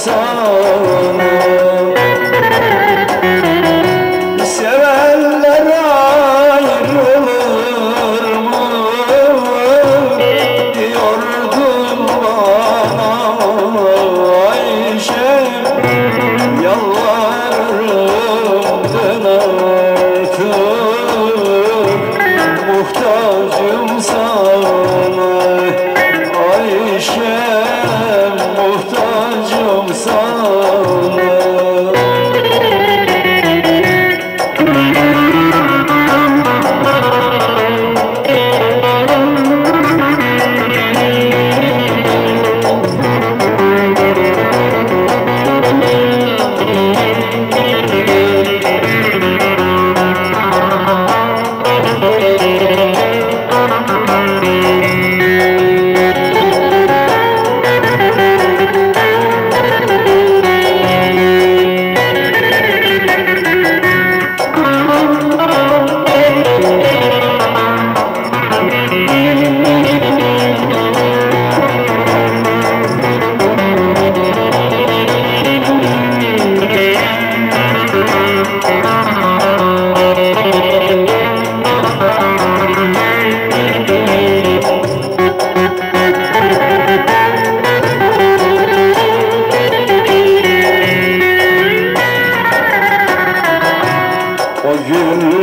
so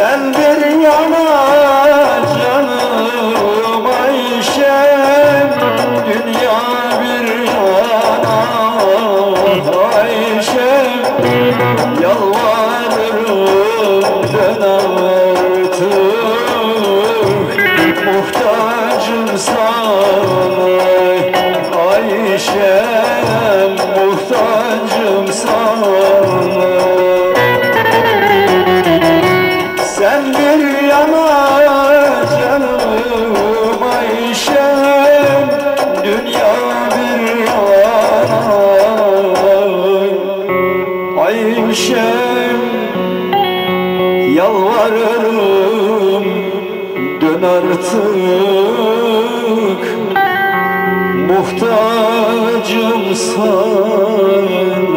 Sen bir yana canım Ayşem Dünya bir yana. Ayşem Yalvarırım dönem. yalvarırım. Dön artık. Muhtacım sana